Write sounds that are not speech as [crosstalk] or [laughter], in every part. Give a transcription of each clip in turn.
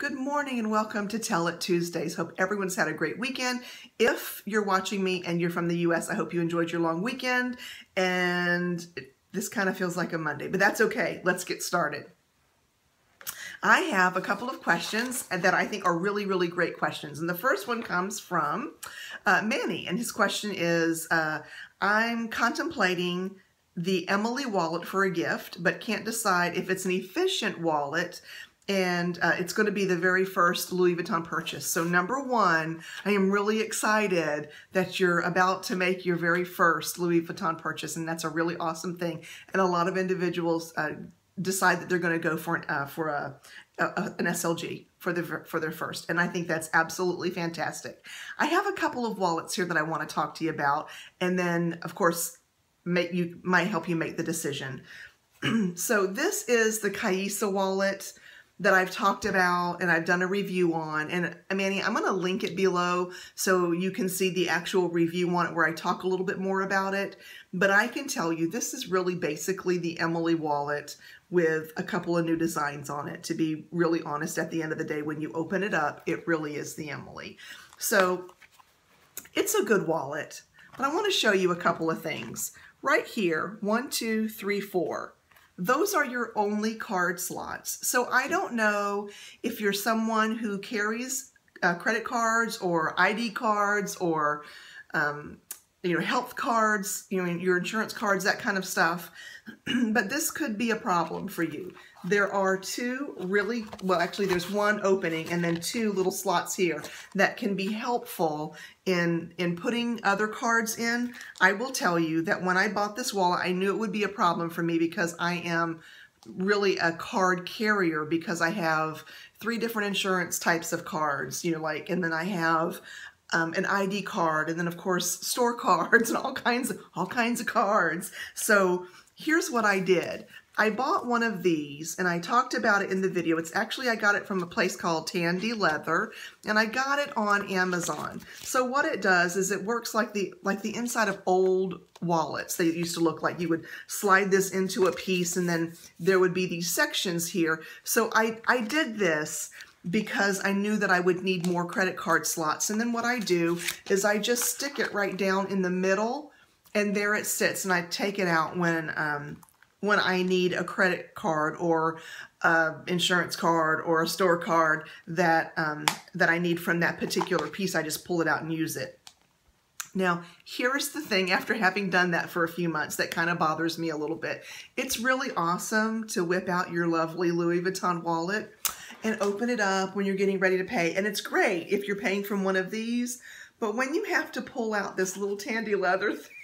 Good morning and welcome to Tell It Tuesdays. Hope everyone's had a great weekend. If you're watching me and you're from the US, I hope you enjoyed your long weekend. And this kind of feels like a Monday, but that's okay. Let's get started. I have a couple of questions that I think are really, really great questions. And the first one comes from uh, Manny, and his question is, uh, I'm contemplating the Emily wallet for a gift, but can't decide if it's an efficient wallet and uh, it's going to be the very first Louis Vuitton purchase. So number one, I am really excited that you're about to make your very first Louis Vuitton purchase, and that's a really awesome thing. And a lot of individuals uh, decide that they're going to go for an, uh, for a, a, an SLG for the for their first, and I think that's absolutely fantastic. I have a couple of wallets here that I want to talk to you about, and then of course, make you might help you make the decision. [clears throat] so this is the Caissa wallet that I've talked about and I've done a review on. And Manny, I'm going to link it below so you can see the actual review on it where I talk a little bit more about it. But I can tell you this is really basically the Emily wallet with a couple of new designs on it. To be really honest, at the end of the day, when you open it up, it really is the Emily. So it's a good wallet, but I want to show you a couple of things. Right here, one, two, three, four those are your only card slots. So I don't know if you're someone who carries uh, credit cards or ID cards or um, you know health cards, you know your insurance cards, that kind of stuff. [clears throat] but this could be a problem for you. There are two really, well actually there's one opening and then two little slots here that can be helpful in, in putting other cards in. I will tell you that when I bought this wallet, I knew it would be a problem for me because I am really a card carrier because I have three different insurance types of cards, you know, like, and then I have um, an ID card, and then of course store [laughs] cards and all kinds of all kinds of cards. So here's what I did. I bought one of these and I talked about it in the video. It's actually, I got it from a place called Tandy Leather and I got it on Amazon. So what it does is it works like the like the inside of old wallets. They used to look like you would slide this into a piece and then there would be these sections here. So I, I did this because I knew that I would need more credit card slots. And then what I do is I just stick it right down in the middle and there it sits and I take it out when um, when I need a credit card or a insurance card or a store card that um, that I need from that particular piece. I just pull it out and use it. Now, here's the thing, after having done that for a few months, that kind of bothers me a little bit. It's really awesome to whip out your lovely Louis Vuitton wallet and open it up when you're getting ready to pay. And it's great if you're paying from one of these, but when you have to pull out this little tandy leather [laughs] thing,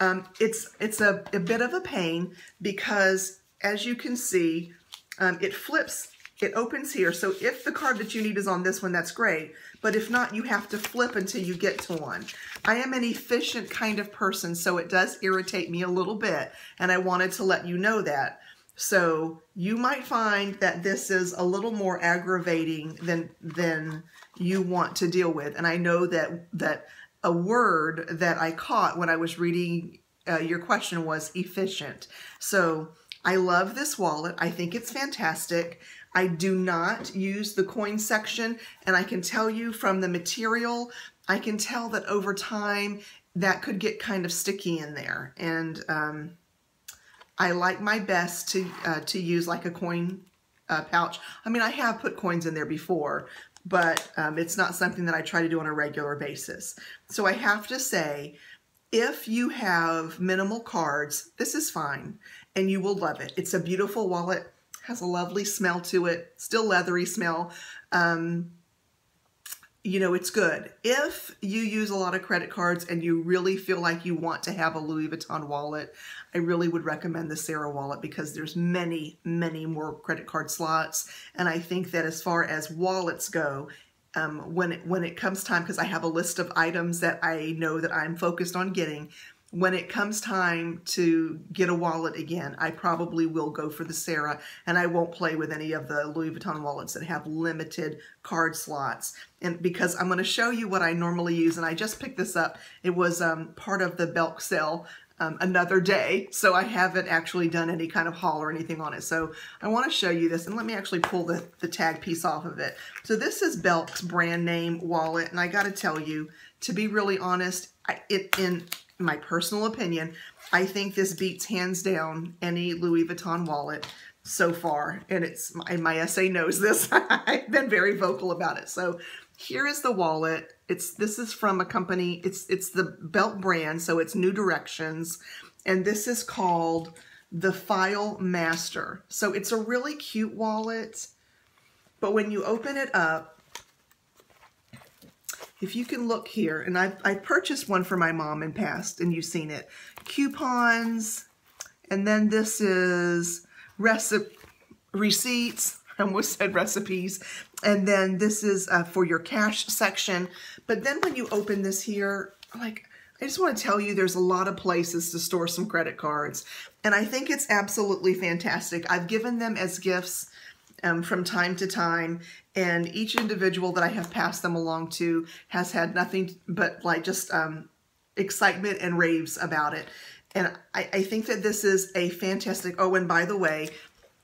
um, it's it's a, a, bit of a pain because as you can see, um, it flips, it opens here. So if the card that you need is on this one, that's great. But if not, you have to flip until you get to one. I am an efficient kind of person, so it does irritate me a little bit. And I wanted to let you know that. So you might find that this is a little more aggravating than, than you want to deal with. And I know that, that a word that I caught when I was reading uh, your question was efficient. So I love this wallet. I think it's fantastic. I do not use the coin section and I can tell you from the material, I can tell that over time that could get kind of sticky in there. And um, I like my best to, uh, to use like a coin uh, pouch. I mean, I have put coins in there before, but um, it's not something that I try to do on a regular basis. So I have to say, if you have minimal cards, this is fine and you will love it. It's a beautiful wallet, has a lovely smell to it, still leathery smell. Um, you know, it's good. If you use a lot of credit cards and you really feel like you want to have a Louis Vuitton wallet, I really would recommend the Sarah wallet because there's many, many more credit card slots. And I think that as far as wallets go, um, when, it, when it comes time, because I have a list of items that I know that I'm focused on getting, when it comes time to get a wallet again, I probably will go for the Sarah and I won't play with any of the Louis Vuitton wallets that have limited card slots. And because I'm going to show you what I normally use, and I just picked this up. It was um, part of the Belk sale um, another day, so I haven't actually done any kind of haul or anything on it. So I want to show you this, and let me actually pull the, the tag piece off of it. So this is Belk's brand name wallet, and I got to tell you, to be really honest, I, it in my personal opinion, I think this beats hands down any Louis Vuitton wallet so far, and it's my, my SA knows this. [laughs] I've been very vocal about it. So here is the wallet. It's This is from a company, it's, it's the Belk brand, so it's New Directions. And this is called the File Master. So it's a really cute wallet, but when you open it up, if you can look here, and I, I purchased one for my mom in past, and you've seen it. Coupons, and then this is recipe receipts, [laughs] I almost said recipes. And then this is uh, for your cash section. But then when you open this here, like, I just want to tell you there's a lot of places to store some credit cards. And I think it's absolutely fantastic. I've given them as gifts um, from time to time. And each individual that I have passed them along to has had nothing but like just um, excitement and raves about it. And I, I think that this is a fantastic, oh, and by the way,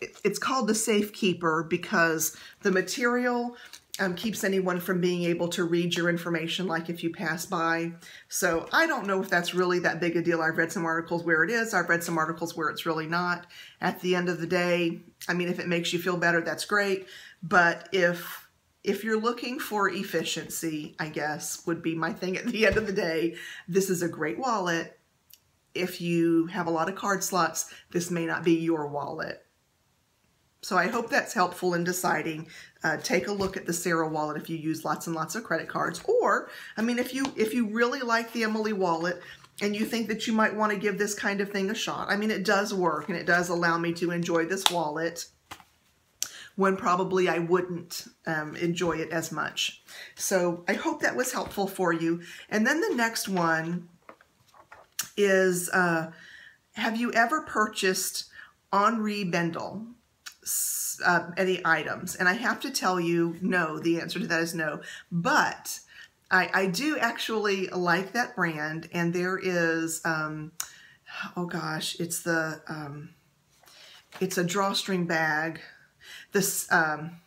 it's called the Safe Keeper because the material um, keeps anyone from being able to read your information like if you pass by. So I don't know if that's really that big a deal. I've read some articles where it is. I've read some articles where it's really not. At the end of the day, I mean, if it makes you feel better, that's great. But if if you're looking for efficiency, I guess, would be my thing at the end of the day, this is a great wallet. If you have a lot of card slots, this may not be your wallet. So I hope that's helpful in deciding. Uh, take a look at the Sarah wallet if you use lots and lots of credit cards. Or, I mean, if you if you really like the Emily wallet and you think that you might want to give this kind of thing a shot, I mean, it does work and it does allow me to enjoy this wallet when probably I wouldn't um, enjoy it as much. So I hope that was helpful for you. And then the next one is, uh, have you ever purchased Henri Bendel? Uh, any items? And I have to tell you, no, the answer to that is no. But I, I do actually like that brand. And there is, um, oh gosh, it's the, um, it's a drawstring bag. This, um,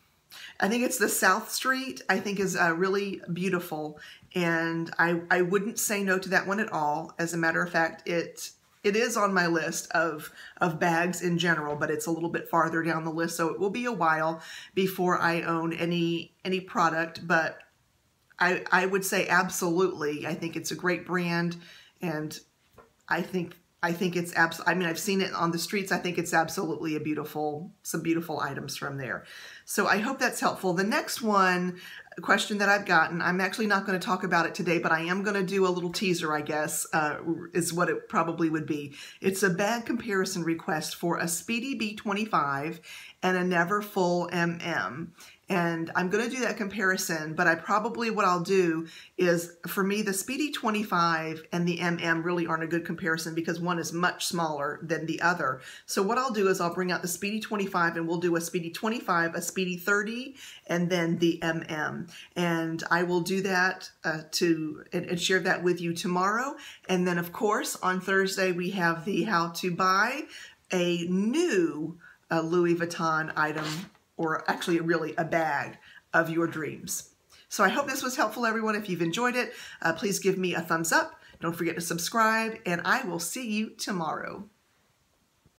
I think it's the South Street, I think is uh, really beautiful. And I, I wouldn't say no to that one at all. As a matter of fact, it it is on my list of, of bags in general, but it's a little bit farther down the list, so it will be a while before I own any any product, but I, I would say absolutely. I think it's a great brand, and I think I think it's abs. I mean, I've seen it on the streets. I think it's absolutely a beautiful, some beautiful items from there. So I hope that's helpful. The next one question that I've gotten, I'm actually not going to talk about it today, but I am going to do a little teaser, I guess, uh, is what it probably would be. It's a bad comparison request for a Speedy B25 and a Neverfull MM and I'm going to do that comparison, but I probably, what I'll do is, for me, the Speedy 25 and the MM really aren't a good comparison because one is much smaller than the other. So what I'll do is I'll bring out the Speedy 25 and we'll do a Speedy 25, a Speedy 30, and then the MM. And I will do that uh, to and, and share that with you tomorrow. And then, of course, on Thursday, we have the how to buy a new uh, Louis Vuitton item or actually really a bag of your dreams. So I hope this was helpful, everyone. If you've enjoyed it, uh, please give me a thumbs up. Don't forget to subscribe, and I will see you tomorrow.